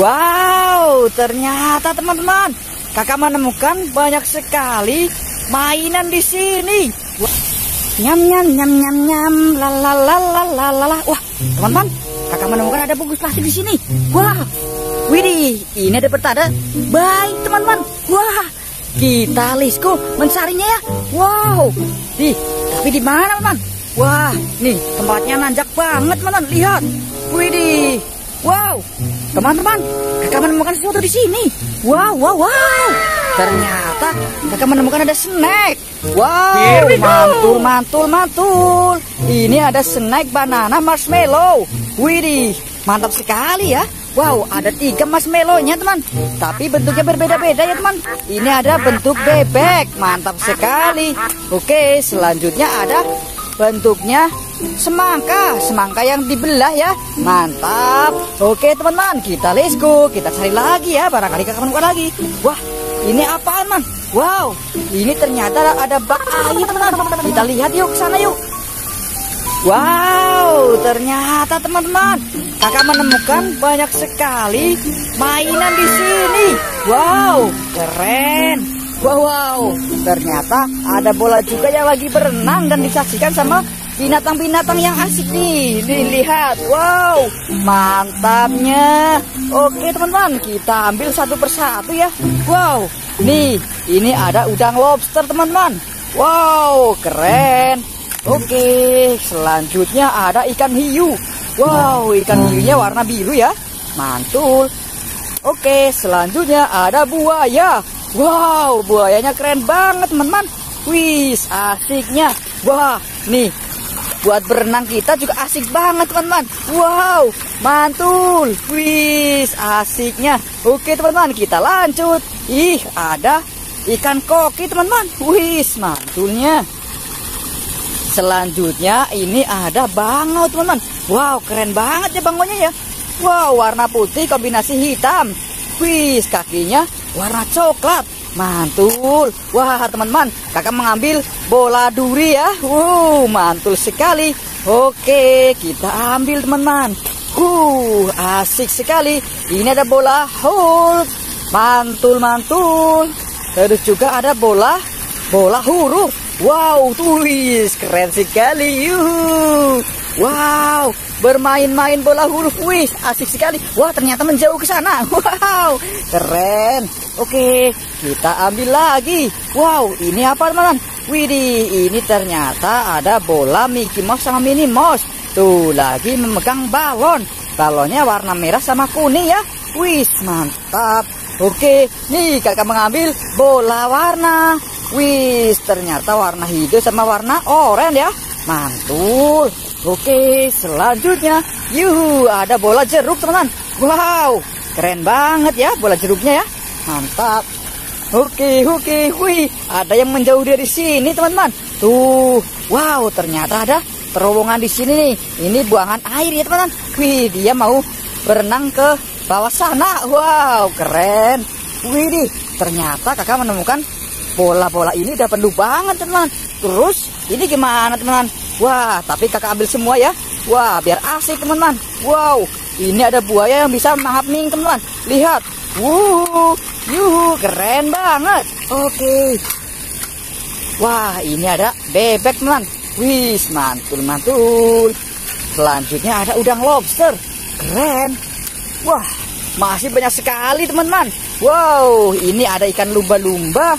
Wow, ternyata teman-teman, kakak menemukan banyak sekali mainan di sini. Wah, nyam nyam nyam nyam nyam, la la la la la la la. Wah, teman-teman, kakak menemukan ada bungkus plastik di sini. Wah, widih, ini ada pertanda. Baik, teman-teman. Wah, kita Lisko mencarinya ya. Wow, di, tapi di mana, teman? Wah, nih tempatnya nanjak banget, teman-teman. Lihat. Wow, teman-teman, kakak menemukan sesuatu di sini. Wow, wow, wow. Ternyata kakak menemukan ada snack. Wow, mantul, mantul, mantul. Ini ada snack banana marshmallow. Widih, mantap sekali ya. Wow, ada tiga marshmallow-nya teman. Tapi bentuknya berbeda-beda ya teman. Ini ada bentuk bebek, mantap sekali. Oke, selanjutnya ada bentuknya semangka semangka yang dibelah ya. Mantap. Oke teman-teman kita let's go. Kita cari lagi ya barangkali kakak menemukan lagi. Wah ini apaan man wow ini ternyata ada bak air teman-teman. Kita lihat yuk sana yuk. Wow, ternyata teman-teman, kakak menemukan banyak sekali mainan di sini. Wow, keren. Wow, wow, ternyata ada bola juga yang lagi berenang dan disaksikan sama binatang-binatang yang asik nih. Dilihat, wow, mantapnya. Oke teman-teman, kita ambil satu persatu ya. Wow, nih, ini ada udang lobster teman-teman. Wow, keren. Oke, selanjutnya ada ikan hiu. Wow, ikan hiunya warna biru ya. Mantul. Oke, selanjutnya ada buaya. Wow, buayanya keren banget, teman-teman. Wis, asiknya. Wah, nih. Buat berenang kita juga asik banget, teman-teman. Wow, mantul. Wis, asiknya. Oke, teman-teman, kita lanjut. Ih, ada ikan koki, teman-teman. Wis, mantulnya. Selanjutnya ini ada bangau teman-teman. Wow keren banget ya bangonya ya. Wow warna putih kombinasi hitam. Wih kakinya warna coklat. Mantul. Wah teman-teman kakak mengambil bola duri ya. Wow mantul sekali. Oke kita ambil teman-teman. Uh asik sekali. Ini ada bola Hulk. Mantul mantul. Terus juga ada bola bola huruf. Wow, tulis keren sekali. Yuhu. Wow, bermain-main bola huruf. Wih, asik sekali. Wah, ternyata menjauh ke sana. Wow, keren. Oke, kita ambil lagi. Wow, ini apa teman-teman? Widih, ini ternyata ada bola Mickey Mouse sama Minnie Mouse. Tuh, lagi memegang balon. Balonnya warna merah sama kuning ya. Wih, mantap. Oke, nih kakak mengambil bola warna. Wih, ternyata warna hijau sama warna oranye ya. Mantul. Oke, selanjutnya. Yuhu, ada bola jeruk teman-teman. Wow, keren banget ya bola jeruknya ya. Mantap. Oke, oke, wih, ada yang menjauh dari sini teman-teman. Tuh, wow, ternyata ada terowongan di sini nih. Ini buangan air ya teman-teman. Wih, dia mau berenang ke bawah sana. Wow, keren. Wih, ternyata kakak menemukan bola-bola ini udah penuh banget teman terus ini gimana teman wah tapi kakak ambil semua ya. Wah biar asik teman-teman. Wow ini ada buaya yang bisa menangkap ming teman lihat. Wuh yuhu keren banget. Oke. Wah ini ada bebek teman wis mantul mantul. Selanjutnya ada udang lobster. Keren. Wah masih banyak sekali teman-teman. Wow ini ada ikan lumba-lumba.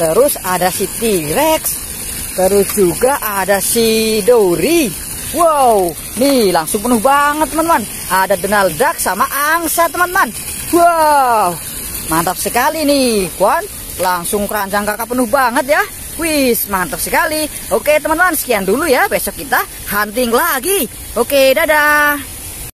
Terus ada si T-Rex. Terus juga ada si Dory. Wow, nih langsung penuh banget teman-teman. Ada Donald Duck sama angsa teman-teman. Wow, mantap sekali nih, Kwan. Langsung keranjang kakak penuh banget ya. Wis, mantap sekali. Oke teman-teman, sekian dulu ya. Besok kita hunting lagi. Oke, dadah.